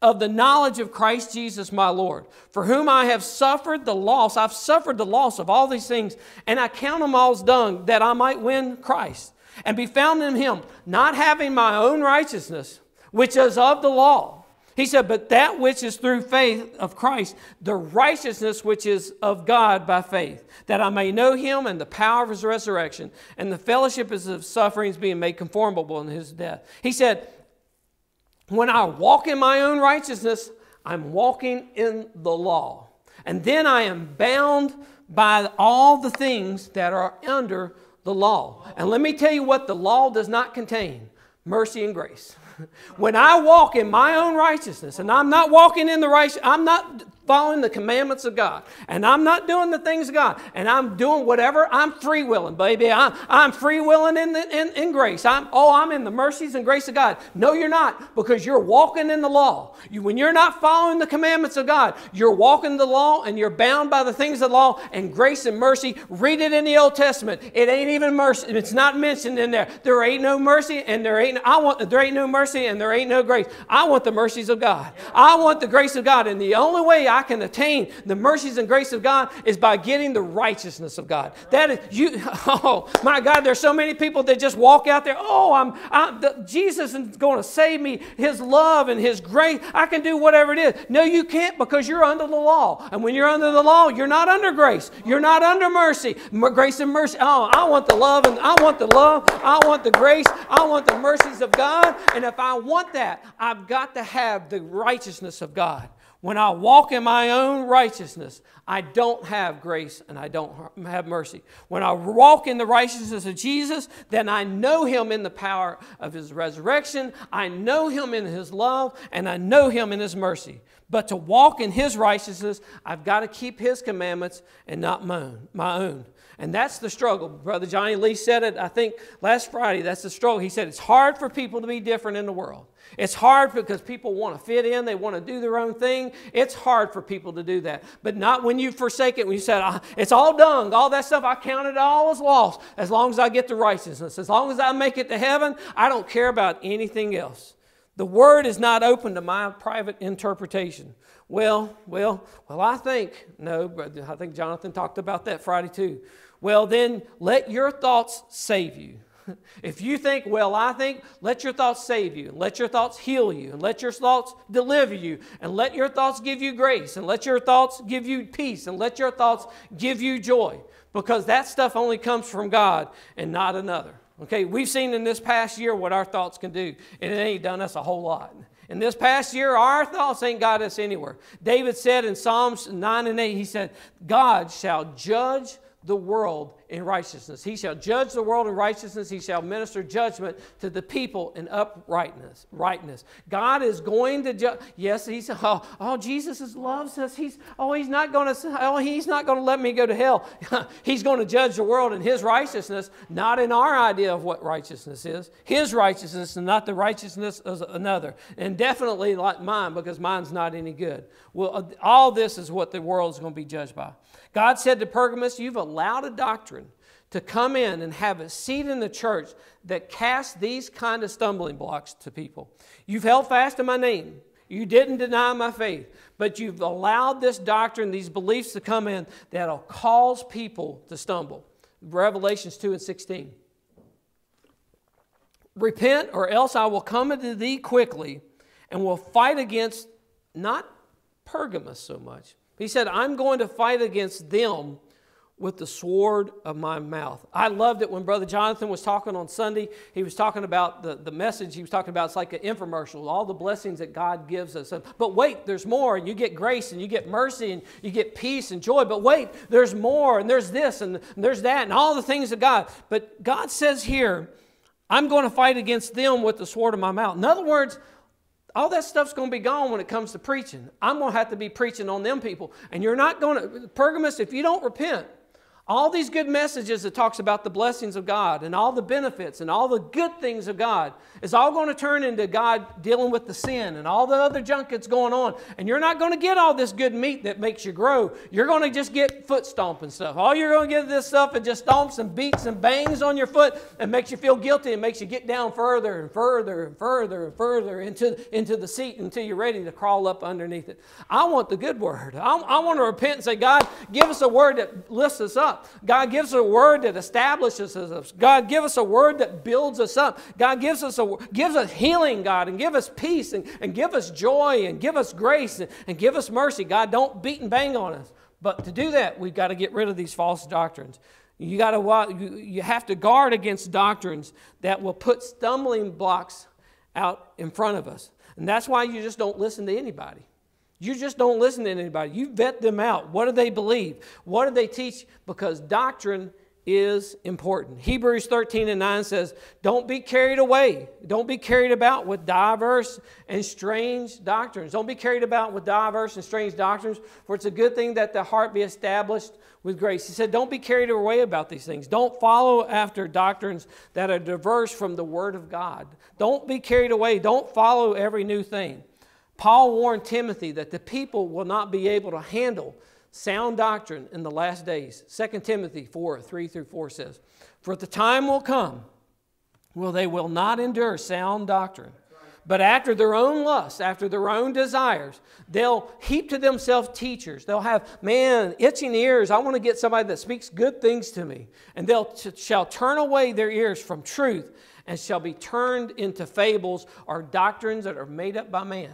of the knowledge of Christ Jesus my Lord, for whom I have suffered the loss. I've suffered the loss of all these things, and I count them all as dung, that I might win Christ and be found in him, not having my own righteousness, which is of the law. He said, But that which is through faith of Christ, the righteousness which is of God by faith, that I may know him and the power of his resurrection, and the fellowship of his sufferings being made conformable in his death. He said, when I walk in my own righteousness, I'm walking in the law. And then I am bound by all the things that are under the law. And let me tell you what the law does not contain mercy and grace. When I walk in my own righteousness, and I'm not walking in the right, I'm not following the commandments of God. And I'm not doing the things of God. And I'm doing whatever. I'm free willing, baby. I'm, I'm free willing in, the, in, in grace. I'm, oh, I'm in the mercies and grace of God. No, you're not because you're walking in the law. You, when you're not following the commandments of God, you're walking the law and you're bound by the things of the law and grace and mercy. Read it in the Old Testament. It ain't even mercy. It's not mentioned in there. There ain't no mercy and there ain't, I want, there ain't no mercy and there ain't no grace. I want the mercies of God. I want the grace of God. And the only way I can attain the mercies and grace of God is by getting the righteousness of God. That is, you, oh my God, there's so many people that just walk out there, oh, I'm, I'm the, Jesus is going to save me, His love and His grace. I can do whatever it is. No, you can't because you're under the law. And when you're under the law, you're not under grace. You're not under mercy. Grace and mercy. Oh, I want the love and I want the love. I want the grace. I want the mercies of God. And if I want that, I've got to have the righteousness of God. When I walk in my own righteousness, I don't have grace and I don't have mercy. When I walk in the righteousness of Jesus, then I know him in the power of his resurrection, I know him in his love, and I know him in his mercy. But to walk in his righteousness, I've got to keep his commandments and not my own. And that's the struggle. Brother Johnny Lee said it, I think, last Friday. That's the struggle. He said it's hard for people to be different in the world. It's hard because people want to fit in, they want to do their own thing. It's hard for people to do that. But not when you forsake it, when you said, ah, it's all dung, all that stuff, I count it all as lost as long as I get to righteousness. As long as I make it to heaven, I don't care about anything else. The word is not open to my private interpretation. Well, well, well, I think, no, I think Jonathan talked about that Friday too. Well, then let your thoughts save you. If you think, well, I think, let your thoughts save you, and let your thoughts heal you, and let your thoughts deliver you, and let your thoughts give you grace, and let your thoughts give you peace, and let your thoughts give you joy. Because that stuff only comes from God and not another. Okay, we've seen in this past year what our thoughts can do, and it ain't done us a whole lot. In this past year, our thoughts ain't got us anywhere. David said in Psalms 9 and 8, he said, God shall judge the world in righteousness. He shall judge the world in righteousness. He shall minister judgment to the people in uprightness. Rightness. God is going to judge. Yes, he's oh, oh Jesus loves us. He's oh he's not going to oh he's not going to let me go to hell. he's going to judge the world in His righteousness, not in our idea of what righteousness is. His righteousness and not the righteousness of another, and definitely like mine because mine's not any good. Well, uh, all this is what the world is going to be judged by. God said to Pergamos, You've allowed a doctrine to come in and have a seat in the church that casts these kind of stumbling blocks to people. You've held fast to my name. You didn't deny my faith, but you've allowed this doctrine, these beliefs to come in that'll cause people to stumble. Revelations 2 and 16. Repent, or else I will come unto thee quickly and will fight against not Pergamos so much, he said, I'm going to fight against them with the sword of my mouth. I loved it when Brother Jonathan was talking on Sunday. He was talking about the, the message he was talking about. It's like an infomercial, all the blessings that God gives us. But wait, there's more, and you get grace, and you get mercy, and you get peace and joy. But wait, there's more, and there's this, and there's that, and all the things of God. But God says here, I'm going to fight against them with the sword of my mouth. In other words, all that stuff's going to be gone when it comes to preaching. I'm going to have to be preaching on them people. And you're not going to, Pergamos, if you don't repent, all these good messages that talks about the blessings of God and all the benefits and all the good things of God is all going to turn into God dealing with the sin and all the other junk that's going on. And you're not going to get all this good meat that makes you grow. You're going to just get foot stomping stuff. All you're going to get is this stuff that just stomps and beats and bangs on your foot and makes you feel guilty and makes you get down further and further and further and further into, into the seat until you're ready to crawl up underneath it. I want the good word. I, I want to repent and say, God, give us a word that lifts us up. God gives us a word that establishes us. God give us a word that builds us up. God gives us a gives us healing, God, and give us peace and, and give us joy and give us grace and, and give us mercy. God, don't beat and bang on us. But to do that, we've got to get rid of these false doctrines. You got to you have to guard against doctrines that will put stumbling blocks out in front of us. And that's why you just don't listen to anybody. You just don't listen to anybody. You vet them out. What do they believe? What do they teach? Because doctrine is important. Hebrews 13 and 9 says, Don't be carried away. Don't be carried about with diverse and strange doctrines. Don't be carried about with diverse and strange doctrines, for it's a good thing that the heart be established with grace. He said, Don't be carried away about these things. Don't follow after doctrines that are diverse from the Word of God. Don't be carried away. Don't follow every new thing. Paul warned Timothy that the people will not be able to handle sound doctrine in the last days. 2 Timothy 4 3 through 4 says, For the time will come will they will not endure sound doctrine, but after their own lusts, after their own desires, they'll heap to themselves teachers. They'll have, man, itching ears. I want to get somebody that speaks good things to me. And they'll shall turn away their ears from truth and shall be turned into fables or doctrines that are made up by man.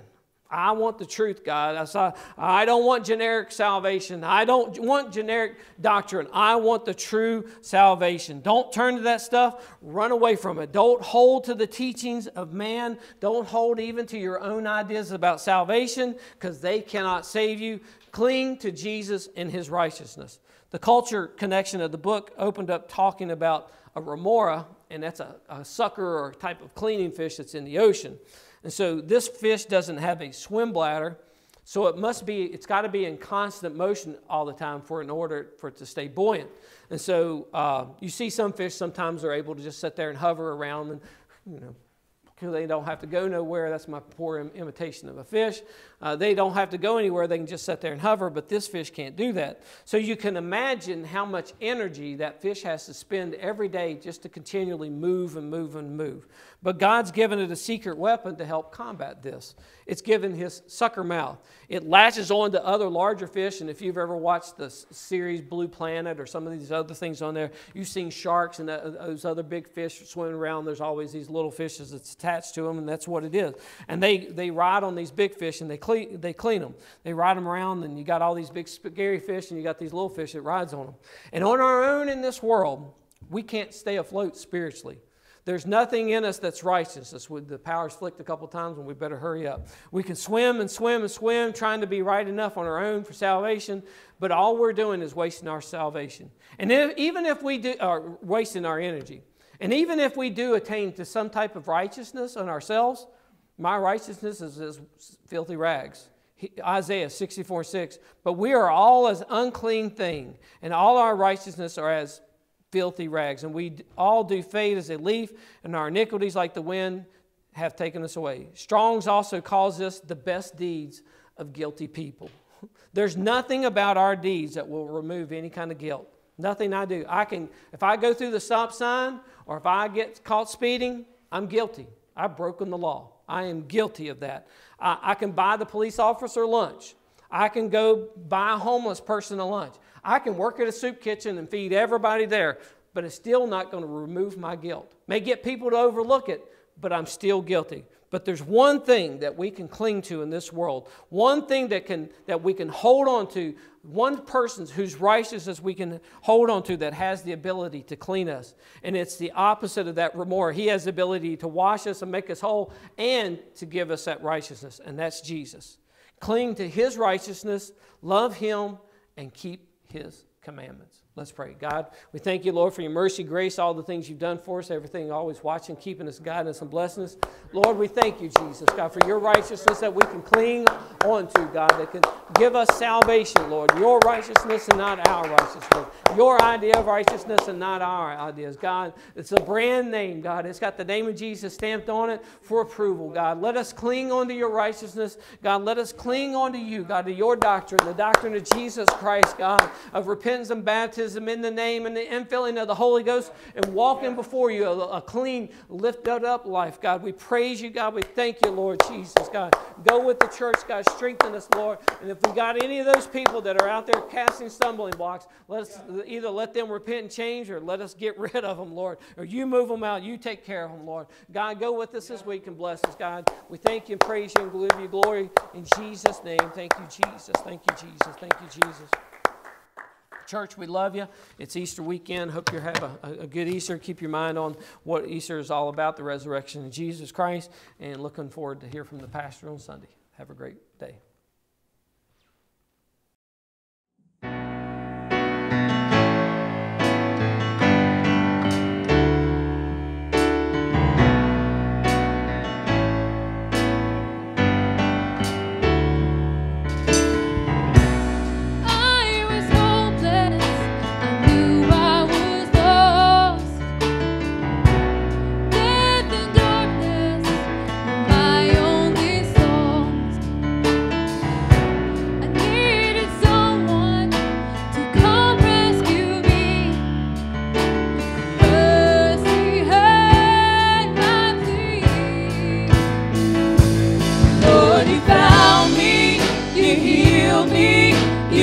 I want the truth, God. I, saw, I don't want generic salvation. I don't want generic doctrine. I want the true salvation. Don't turn to that stuff. Run away from it. Don't hold to the teachings of man. Don't hold even to your own ideas about salvation because they cannot save you. Cling to Jesus and his righteousness. The culture connection of the book opened up talking about a remora, and that's a, a sucker or type of cleaning fish that's in the ocean. And so this fish doesn't have a swim bladder, so it must be, it's got to be in constant motion all the time for in order for it to stay buoyant. And so uh, you see some fish sometimes are able to just sit there and hover around and, you know, because they don't have to go nowhere. That's my poor Im- imitation of a fish. Uh, they don't have to go anywhere. They can just sit there and hover, but this fish can't do that. So you can imagine how much energy that fish has to spend every day just to continually move and move and move. But God's given it a secret weapon to help combat this. It's given his sucker mouth. It latches on to other larger fish, and if you've ever watched the series Blue Planet or some of these other things on there, you've seen sharks and those other big fish swimming around. There's always these little fishes that's attached to them, and that's what it is. And they, they ride on these big fish and they clean, they clean them. They ride them around, and you got all these big scary fish, and you got these little fish that rides on them. And on our own in this world, we can't stay afloat spiritually. There's nothing in us that's righteous. The power's flicked a couple times, and we better hurry up. We can swim and swim and swim, trying to be right enough on our own for salvation, but all we're doing is wasting our salvation. And if, even if we do, are wasting our energy, and even if we do attain to some type of righteousness on ourselves, my righteousness is as filthy rags. Isaiah 64 6. But we are all as unclean thing, and all our righteousness are as filthy rags. And we all do fade as a leaf, and our iniquities, like the wind, have taken us away. Strong's also calls us the best deeds of guilty people. There's nothing about our deeds that will remove any kind of guilt. Nothing I do. I can, if I go through the stop sign or if I get caught speeding, I'm guilty. I've broken the law. I am guilty of that. I, I can buy the police officer lunch. I can go buy a homeless person a lunch. I can work at a soup kitchen and feed everybody there, but it's still not going to remove my guilt. May get people to overlook it, but I'm still guilty. But there's one thing that we can cling to in this world, one thing that, can, that we can hold on to, one person whose righteousness we can hold on to that has the ability to clean us. And it's the opposite of that remora. He has the ability to wash us and make us whole and to give us that righteousness, and that's Jesus. Cling to His righteousness, love Him, and keep his commandments. Let's pray. God, we thank you, Lord, for your mercy, grace, all the things you've done for us, everything always watching, keeping us, guiding us, and blessing us. Lord, we thank you, Jesus, God, for your righteousness that we can cling on to, God, that can give us salvation, Lord. Your righteousness and not our righteousness. Your idea of righteousness and not our ideas. God, it's a brand name, God. It's got the name of Jesus stamped on it for approval, God. Let us cling onto your righteousness. God, let us cling onto you, God, to your doctrine, the doctrine of Jesus Christ, God, of repentance and baptism in the name and the infilling of the Holy Ghost and walking before you a, a clean, lifted up life, God. We praise you, God. We thank you, Lord Jesus, God. Go with the church, God. Strengthen us, Lord. And if we got any of those people that are out there casting stumbling blocks, let us either let them repent and change or let us get rid of them, Lord. Or you move them out. You take care of them, Lord. God, go with us this week and bless us, God. We thank you and praise you and give you glory in Jesus' name. Thank you, Jesus. Thank you, Jesus. Thank you, Jesus. Church, we love you. It's Easter weekend. Hope you have a, a, good Easter. Keep your mind on what Easter is all about the resurrection of Jesus Christ. And looking forward to hear from the pastor on Sunday. Have a great day.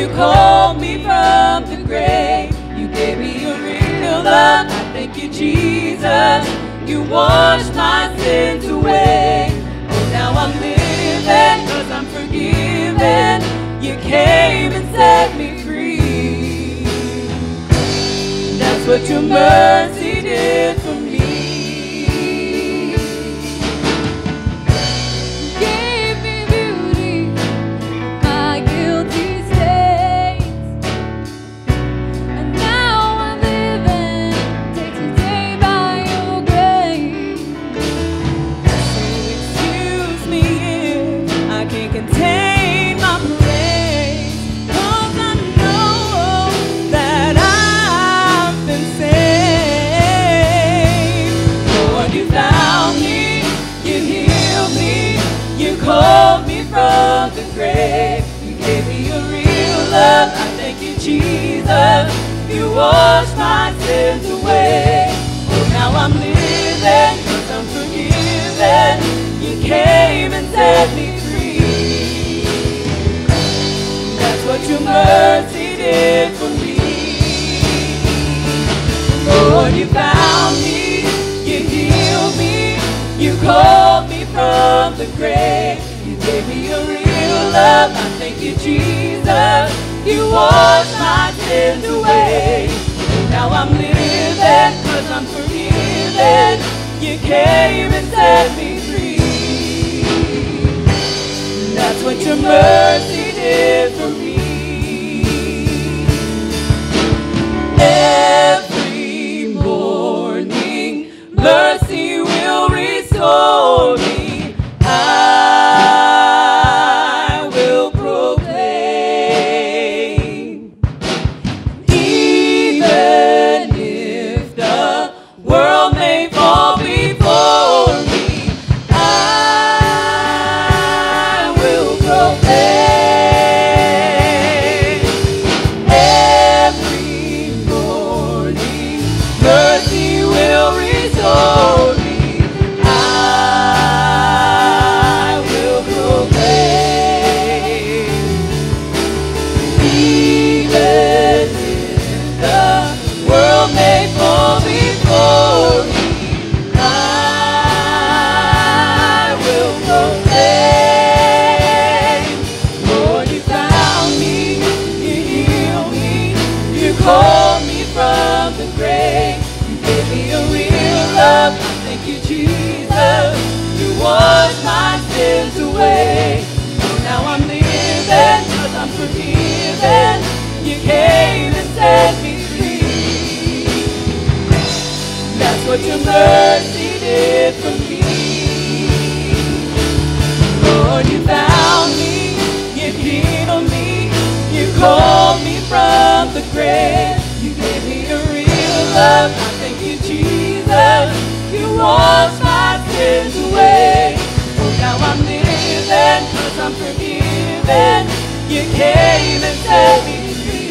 you called me from the grave. You gave me a real love. I thank you, Jesus. You washed my sins away. Oh, now I'm living because I'm forgiven. You came and set me free. That's what your mercy did wash my sins away. Now I'm living, cause I'm forgiven. You came and set me free. That's what your mercy did for me. Lord, you found me, you healed me, you called me from the grave. You gave me a real love, I thank you, Jesus. You washed my in the way. Now I'm living cause I'm forgiven. You came and set me free. That's what your mercy did came and set me free.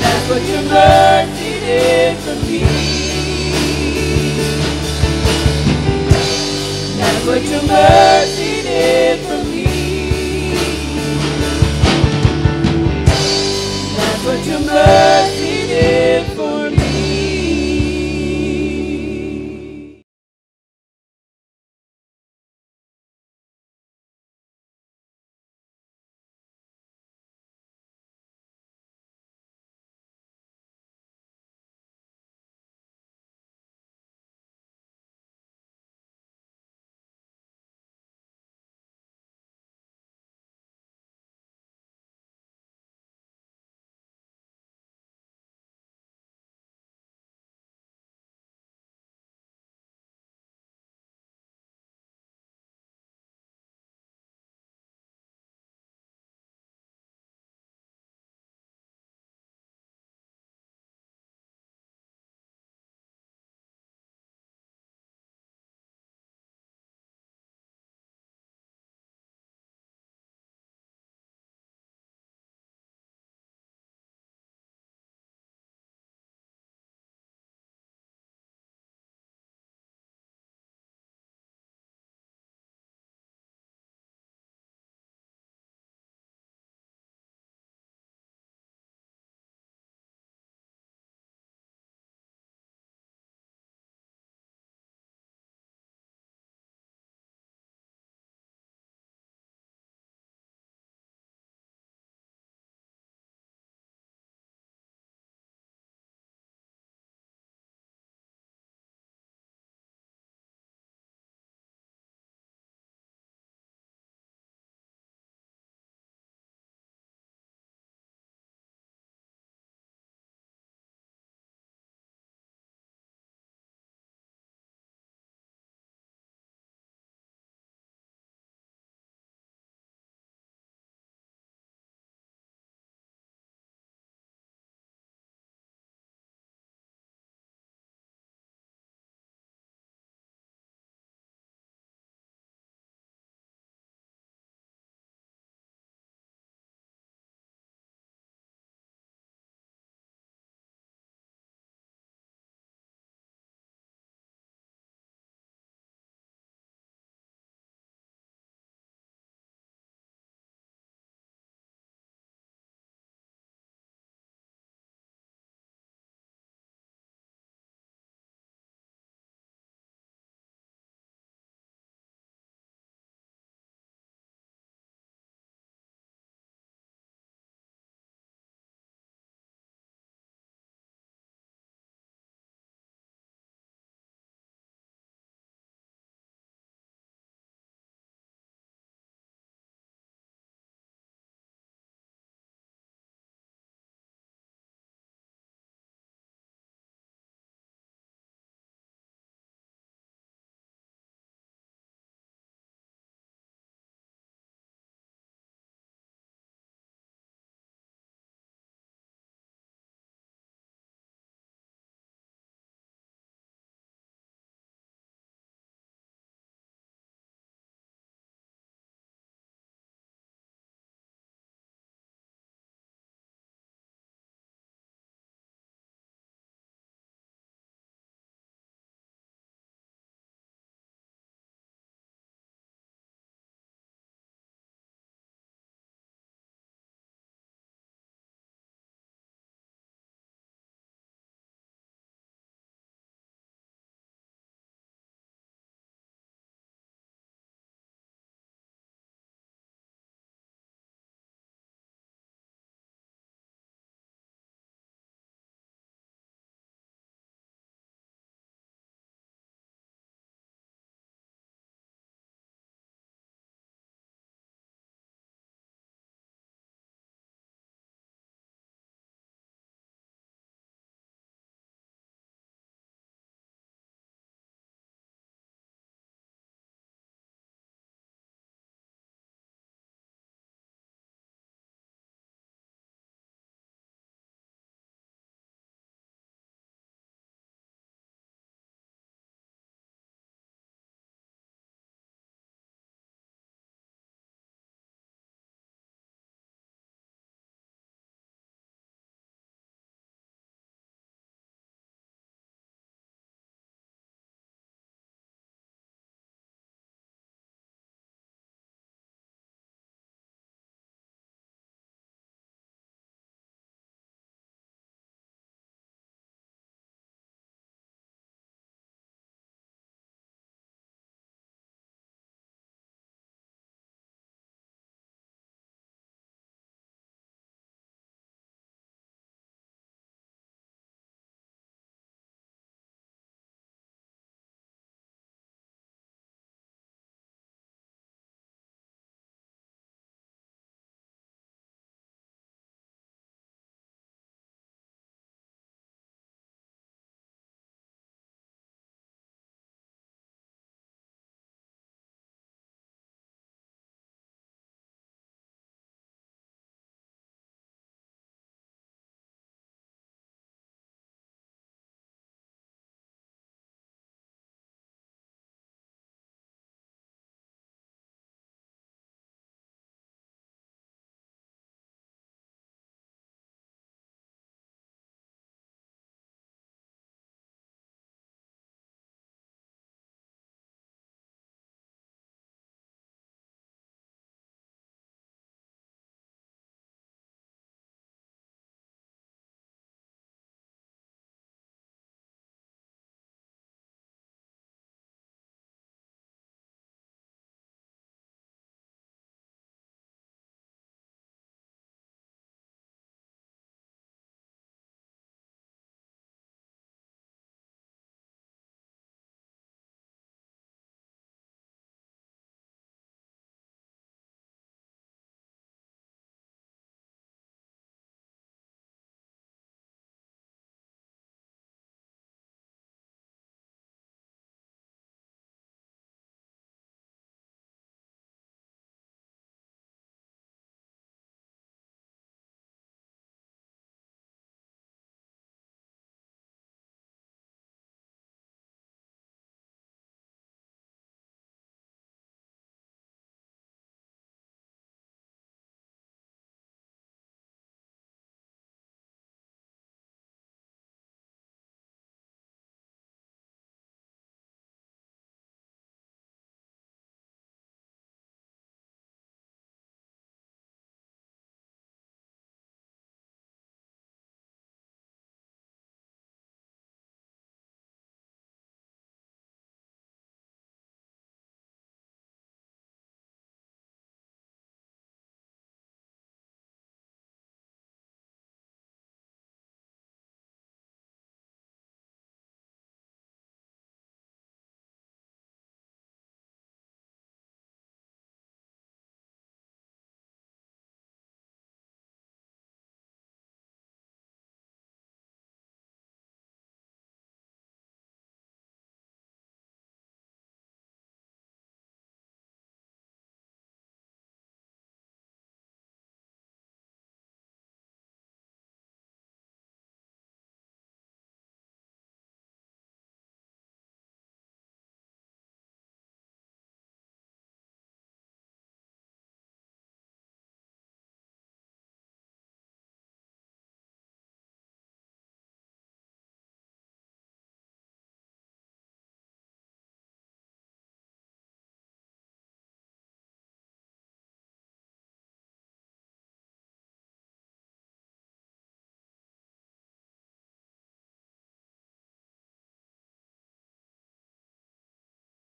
That's what your mercy did for me. That's what your mercy did for me. That's what your mercy did.